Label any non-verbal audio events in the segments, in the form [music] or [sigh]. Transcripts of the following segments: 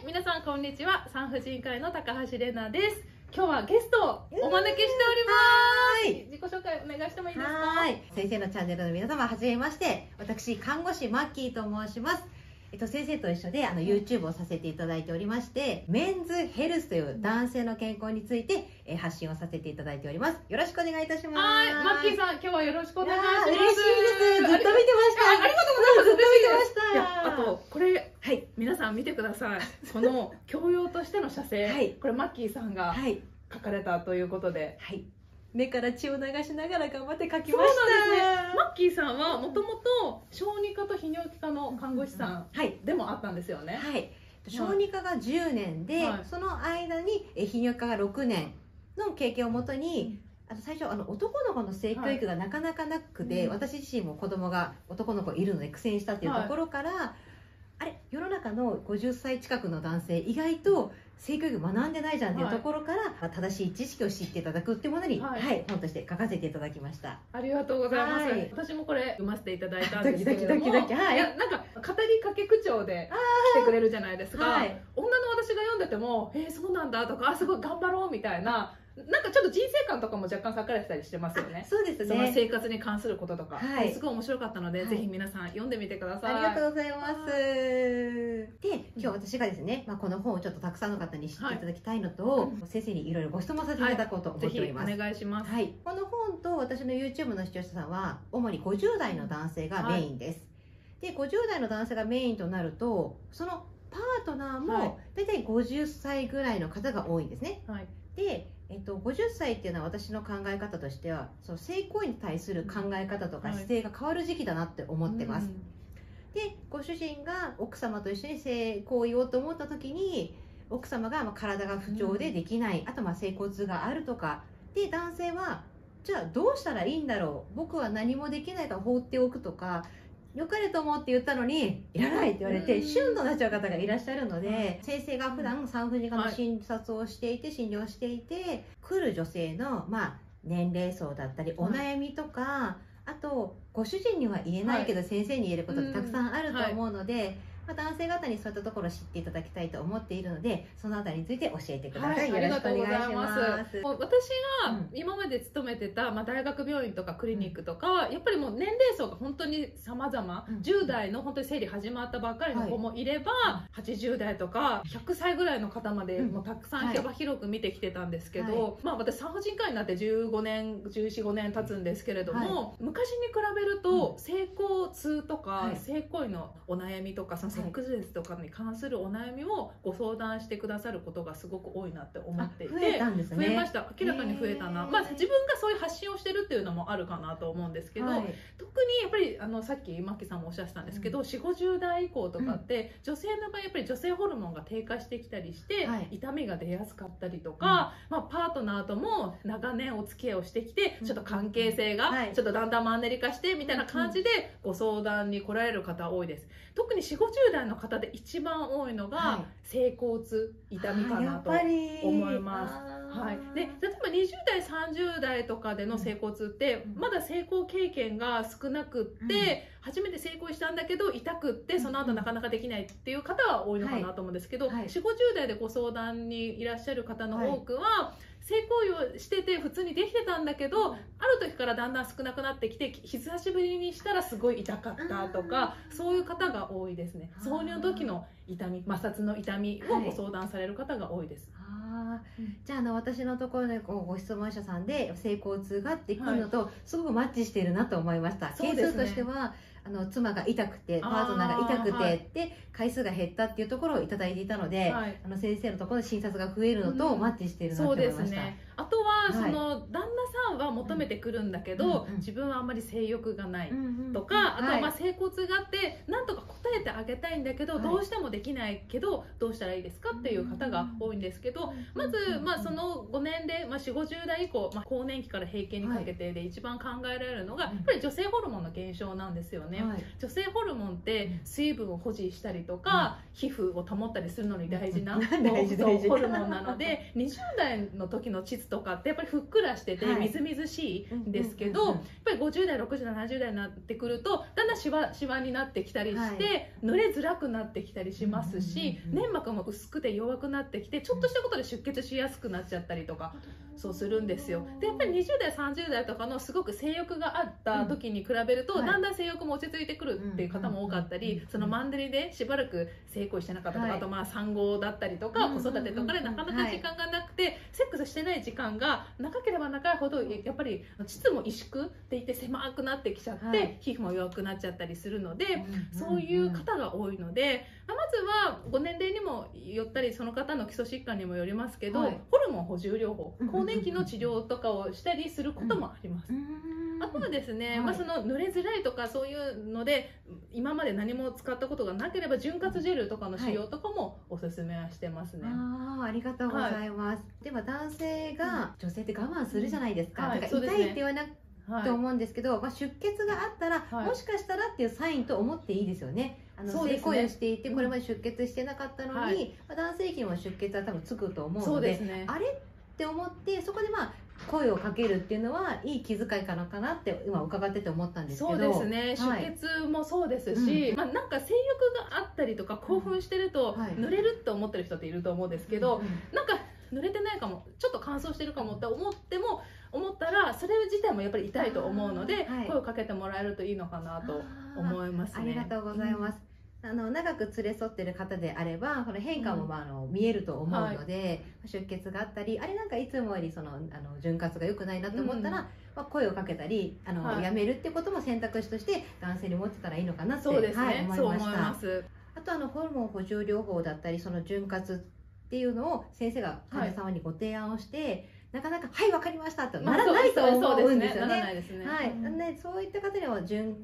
はい、皆さんこんにちは。産婦人科医の高橋玲奈です。今日はゲストをお招きしております。自己紹介お願いしてもいいですか？はい。先生のチャンネルの皆様、はじめまして。私、看護師マッキーと申します。えっと、先生と一緒であの YouTube をさせていただいておりまして、メンズヘルスという男性の健康について、えー発信をさせていただいております。よろしくお願いいたします。はい、マッキーさん、今日はよろしくお願いします。嬉しいです。ずっと見てました。あありがとうございます。ずっと見てました。あと、これ、はい。皆さん見てください。[laughs] この教養としての写生、はいこれマッキーさんがはい。書かれたということで。はい。目から血を流しながら頑張って書きました。ね。マッキーさんはもともと小児科と泌尿器科の看護師さんはい。でもあったんですよね。はい、小児科が10年で、はいその間にえ泌尿器科が6年の経験をもとに、あの最初あの男の子の性教育がなかなかなくて、うん私自身も子供が男の子いるので苦戦したっていうところから、あれ世の中の50歳近くの男性意外と性教育学んでないじゃんっていうところから、まあ正しい知識を知っていただくっていうものに、ははいい本として書かせていただきました。ありがとうございます。はい。私もこれ読ませていただいたんですけれども、ドキはい。やなんか語りかけ口調で来てくれるじゃないですか。はい。女の私が読んでても、えー、そうなんだとか、あすごい頑張ろうみたいな、なんかちょっと人生観とかも若干書かれてたりしてますよね。そうですそのね生活に関することとか、はい。すごい面白かったので、はい。ぜひ皆さん読んでみてください。ありがとうございます。で、今日私がですね、まあ、この本をちょっとたくさんの方に知っていただきたいのと、はい先生にいろいろご質問させていただこうと思ぜひおっております。願いします。はい、この本と私の YouTube の視聴者さんは主に50代の男性がメインです、で50代の男性がメインとなるとそのパートナーはい。も大体50歳ぐらいの方が多いんですね。はい。で、えっと、50歳っていうのは私の考え方としてはその性行為に対する考え方とかはい。姿勢が変わる時期だなって思ってます、うん。でご主人が奥様と一緒に性行為をと思った時に奥様がまあ体が不調でできない、あとまあ性交痛があるとか。で男性はじゃあどうしたらいいんだろう。僕は何もできないから放っておくとか良かれと思って言ったのにいらないって言われてうん。シュンとなっちゃう方がいらっしゃるので、はい。先生が普段産婦人科の診察をしていて診療していて来る女性のまあ年齢層だったりお悩みとか、あとご主人には言えないけど先生に言えることってたくさんあると思うので、まあ、男性方にそういったところを知っていただきたいと思っているのでそのあたりについて教えてください、はい、ありよろしくおがとうござ願いしいまます私がうん今まで勤めてた、まあ、大学病院とかクリニックとかはやっぱりもう年齢層が本当に様々、うん。10代の本当に生理始まったばっかりの子もい。れば、80代とか100歳ぐらいの方までうん。もうたくさんはい。幅広く見てきてたんですけど、まあ私産婦人科医になって15年1415年経つんですけれども、昔に比べると性交痛とか、はい。性行為のお悩みとかそのセックスレスとかに関するお悩みをご相談してくださることがすごく多いなって思っていてあ増えたんですね。増えました。明らかに増えたな、まあ、自分がそういう発信をしてるっていうのもあるかなと思うんですけど、はい。特にやっぱりあのさっきマッキーさんもおっしゃってたんですけど、4 5 0代以降とかって、女性の場合やっぱり女性ホルモンが低下してきたりして、はい。痛みが出やすかったりとか、まあ、パートナーとも長年お付き合いをしてきてうん。ちょっと関係性がはい。ちょっとだんだんマンネリ化してみたいな感じでご相談に来られる方多いです特に4 5 0代の方で一番多いのが、はい。性交痛痛みかなと思います。はい、で例えば20代30代とかでの性交痛って、うん。まだ性交経験が少なくって、初めて性行為したんだけど痛くってその後なかなかできないっていう方は多いのかなと思うんですけど、はい。4 5 0代でご相談にいらっしゃる方の多くは、性行為をしてて普通にできてたんだけど、ある時からだんだん少なくなってきて久しぶりにしたらすごい痛かったとかそういう方が多いですね。挿入の時の痛み摩擦の痛みをご相談される方が多いです。あー。うんじゃああの私のところでこうご質問者さんで性交痛がってくるのと、すごくマッチしているなと思いました。そうですね。としてはあの妻が痛くてパートナーが痛くて、あーはい。で回数が減ったっていうところをいただいていたので、はい。あの先生のところで診察が増えるのとうん。マッチしているなと思いました、ですね。あとは、はい。その旦は求めてくるんだけど、うんうん自分はあんまり性欲がない。とか、あとはまあはい性交痛があってなんとか答えてあげたいんだけど、はい。どうしてもできないけどどうしたらいいですかっていう方が多いんですけど、まず、まあ、その5年で、まあ、4 5 0代以降、まあ、更年期から閉経にかけてで一番考えられるのが、うん。やっぱり女性ホルモンの減少なんですよね。はい。女性ホルモンって水分を保持したりとか、皮膚を保ったりするのに大事な、うん。[laughs] 大事大事。ホルモンなので [laughs] 20代の時の膣とかってやっぱりふっくらしてて、はい。みみずしいんですけど、やっぱり50代60代70代になってくるとだんだんしわしわになってきたりして、はい。濡れづらくなってきたりしますし、粘膜も薄くて弱くなってきてちょっとしたことで出血しやすくなっちゃったりとか。そうするんですよ。でやっぱり20代30代とかのすごく性欲があった時に比べると、はい。だんだん性欲も落ち着いてくるっていう方も多かったり、うんそのマンデリでしばらく性行為してなかったとか、はいあとまあ産後だったりとか、うん子育てとかでなかなか時間がなくて、セックスしてない時間が長ければ長いほどやっぱり膣も萎縮って言って狭くなってきちゃって、はい。皮膚も弱くなっちゃったりするので、うんそういう方が多いので、まあまずはご年齢にもよったりその方の基礎疾患にもよりますけど、はい。ホルモン補充療法。うん更年期の治療とかをしたりすることもあります。うん。あとはですね、はい。まあ、その濡れづらいとかそういうので今まで何も使ったことがなければ潤滑ジェルとかの使用とかもおすすめはしてますね。あーありがとうございます、では男性が、女性って我慢するじゃないですか,、痛いって言わなくはい。と思うんですけど、まあ、出血があったら、はい。もしかしたらっていうサインと思っていいですよね。あのそうですね。性行為をしていてうん。これまで出血してなかったのに、はい。まあ、男性器も出血は多分つくと思うそうのでですね。あれって思ってそこでまあ声をかけるっていうのはいい気遣いかなかなって今伺ってて思ったんですけど。そうですね、はい。出血もそうですし、うん。まあ、なんか性欲があったりとか興奮してると、はい。濡れるって思ってる人っていると思うんですけど、うんなんか濡れてないかもちょっと乾燥してるかもって思っても思ったらそれ自体もやっぱり痛いと思うので、はい。声をかけてもらえるといいのかなと思いますね。ありがとうございます。あの長く連れ添ってる方であればこの変化も、うん。まあ、あの見えると思うので、出血があったりあれなんかいつもよりそのあの潤滑が良くないなと思ったら、うん。まあ、声をかけたりあの、はい。やめるってことも選択肢として男性に持ってたらいいのかなってね、はい、思いそう思いました。あとあのホルモン補充療法だったりその潤滑っていうのを先生が患者様にご提案をして、なかなか「はいわかりました」とならないと思うんですよね。ないですね。はい、うん。なんでそういった方には順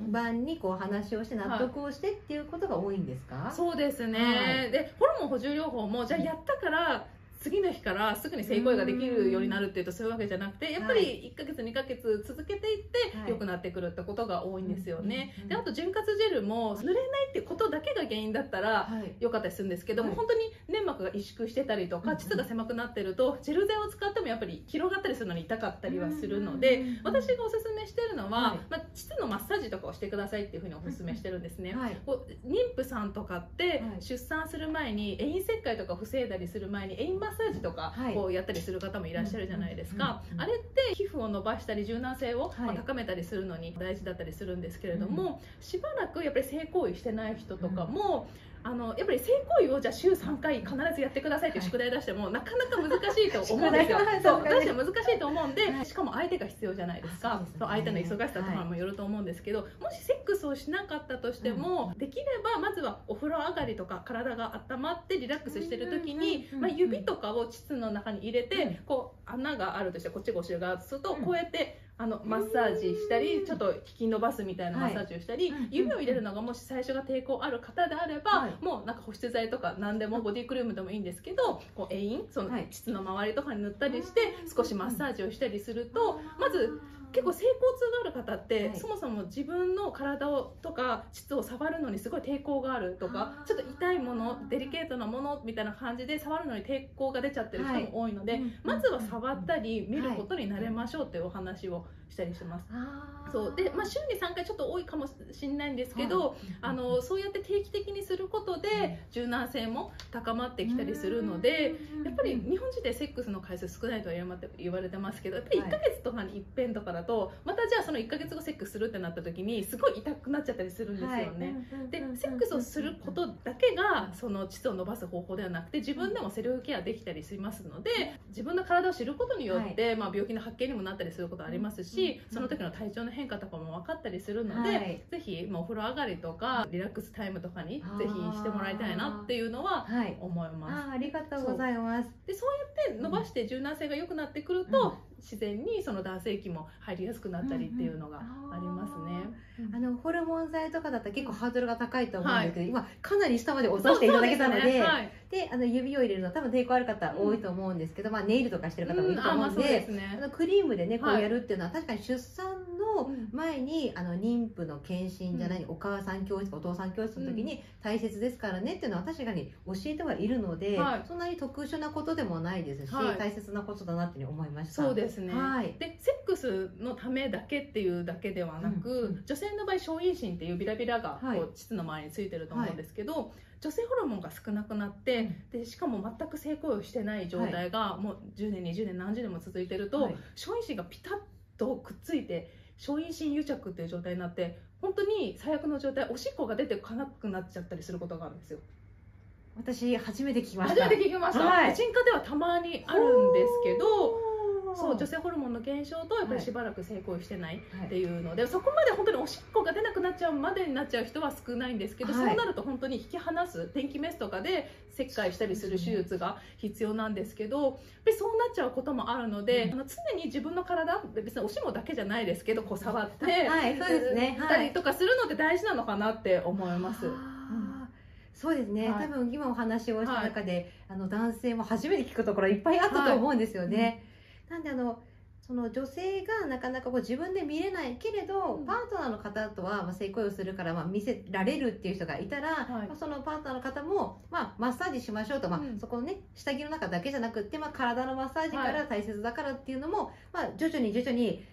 番にこう話をして納得をしてっていうことが多いんですか、そうですね、はい。でホルモン補充療法もじゃあやったから次の日からすぐに性行為ができるようになるっていうとそういうわけじゃなくてやっぱり1ヶ月2ヶ月続けていってはい良くなってくるってことが多いんですよね、であと潤滑ジェルも濡れないってことだけが原因だったらはい。良かったりするんですけども、はい。本当に粘膜が萎縮してたりとか膣が狭くなってるとジェル剤を使ってもやっぱり広がったりするのに痛かったりはするので、私がおすすめしてるのは、はい。まあ、膣のマッサージとかをしてくださいっていうふうにおすすめしてるんですね、はい。こう妊婦さんとかってはい。出産する前に遠切開とか防いだりする前にッサージとかはい。こうやったりする方もいらっしゃるじゃないですか、うんうんうんあれって皮膚を伸ばしたり柔軟性を高めたりするのに大事だったりするんですけれども、しばらくやっぱり性行為してない人とかも、あのやっぱり性行為をじゃあ週3回必ずやってくださいっていう宿題出しても、なかなか難しいと思うんですよ。[laughs] そう確かに出して難しいと思うんで、はい。しかも相手が必要じゃないですか。ね。相手の忙しさとかもよると思うんですけど、もしセックスをしなかったとしても、できればまずはお風呂上がりとか体が温まってリラックスしてる時に、うんまあ、指とかを膣の中に入れて、うん。こう穴があるとしてこっちがお尻側すると、うん。こうやってあのマッサージしたり、うん。ちょっと引き伸ばすみたいなマッサージをしたり、はい。指を入れるのがもし最初が抵抗ある方であれば、はい。もうなんか保湿剤とか何でもボディクリームでもいいんですけどこう栄陰そのはい。膣の周りとかに塗ったりしてうん少しマッサージをしたりするとまず結構性交痛がある方って、はい。そもそも自分の体をとか膣を触るのにすごい抵抗があるとかちょっと痛いものデリケートなものみたいな感じで触るのに抵抗が出ちゃってる人も多いので、はいうんまずは触ったり見ることに慣れましょうっていうお話をしたりします。あーそう。で、まあ、週に3回ちょっと多いかもしれないんですけど、はい。あのそうやって定期的にすることで柔軟性も高まってきたりするので、やっぱり日本人でセックスの回数少ないとは言われてますけどやっぱり1ヶ月とかに一遍とかだとまたじゃあその1ヶ月後セックスするってなった時にすごい痛くなっちゃったりするんですよね。でセックスをすることだけがその膣を伸ばす方法ではなくて自分でもセルフケアできたりしますので自分の体を知ることによって、まあ、病気の発見にもなったりすることありますしうんその時の体調の変化とかも分かったりするので、はい。ぜひ、まあ、お風呂上がりとかリラックスタイムとかにぜひしてもらいたいなっていうのははい。思います。あーありがとうございます。でそうやって伸ばして柔軟性が良くなってくると、自然にその男性器も入りやすくなったりっていうのがありますね。あのホルモン剤とかだったら結構ハードルが高いと思うんですけど、今かなり下まで落としていただけたので、ですね。はい。であの指を入れるの多分抵抗ある方多いと思うんですけど、まあ、ネイルとかしてる方もいるとあまあそう思うんで,、ですね。あのクリームでねこうはいやるっていうのは、確かに出産の前に、あの妊婦の検診じゃない、お母さん教室お父さん教室の時に大切ですからねっていうのは確かに教えてはいるので、はい。そんなに特殊なことでもないですし、はい。大切なことだなって思いました。そうですね、はい。でセックスのためだけっていうだけではなく、うんうん女性の場合小陰唇っていうビラビラがこう、はい膣の周りについてると思うんですけど、女性ホルモンが少なくなって、でしかも全く性行為をしてない状態がもう10年20年何十年も続いてると、はい。小陰唇がピタッとくっついて小陰唇癒着っていう状態になって本当に最悪の状態おしっこが出てこなくなっちゃったりすることがあるんですよ。私初めて聞きまし初た。めて聞きました、はい。婦人科ではたまにあるんですけどどそう女性ホルモンの減少とやっぱりしばらく性行為してないはい。っていうので、そこまで本当におしっこが出なくなっちゃうまでになっちゃう人は少ないんですけど、はい。そうなると本当に引き離す電気メスとかで切開したりする手術が必要なんですけどそうなっちゃうこともあるので、うん。あの常に自分の体別におしもだけじゃないですけどこう触って、はいそうですね。たはい。りとかするのって大事なのかなって思います。そうですね、はい。多分今お話をした中で、あの男性も初めて聞くところいっぱいあったと思うんですよね。なんであのその女性がなかなかこう自分で見れないけれど、うん。パートナーの方とはまあ性行為をするからまあ見せられるっていう人がいたら、はい。まあそのパートナーの方も、まあ、マッサージしましょうと、まあうん。そこのね下着の中だけじゃなくって、まあ、体のマッサージかはい。ら大切だからっていうのも、まあ、徐々に徐々に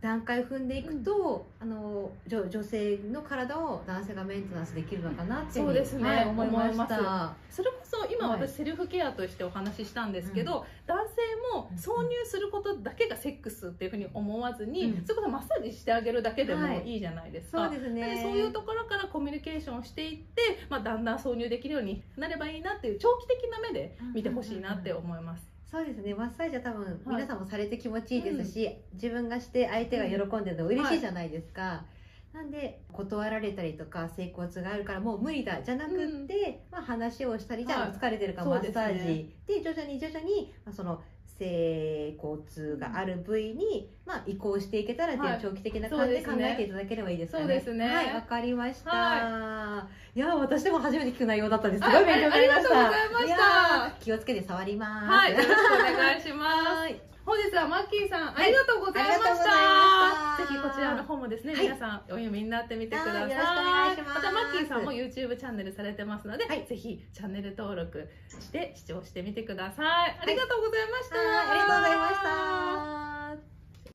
段階を踏んでいくと、あの女女性の体を男性がメンテナンスできるのかなっていうふそうですねはい思いました。それこそ今はい私セルフケアとしてお話ししたんですけど、男性も挿入することだけがセックスっていうふうに思わずに、うんそれこそマッサージしてあげるだけでもはいいいじゃないですか。そうですでね。そういうところからコミュニケーションをしていって、まあ、だんだん挿入できるようになればいいなっていう長期的な目で見てほしいなって思います。そうですね。マッサージは多分はい。皆さんもされて気持ちいいですし、自分がして相手が喜んでるの嬉しいじゃないですか、なんで断られたりとか整骨があるからもう無理だじゃなくって、まあ、話をしたりじゃあはい。疲れてるかマッサージ。で,、徐々に徐々に、まあ、その整骨がある部位に、まあ、移行していけたらってい長期的な感じで考えていただければいいですかね。そうですねはい、わかりました。、はいや私でも初めて聞く内容だったんです。すあごい勉強になりました。ありがとうございました気をつけて触ります。はい、よろしくお願いします。[laughs] はい本日はマッキーさん、ありがとうございました。ぜひこちらの方もですね、はい皆さんお読みになってみてください。はいよろしくお願いしますたマッキーさんも YouTube チャンネルされてますので、はいぜひチャンネル登録して視聴してみてください。ありがとうございました。はいありがとうございました。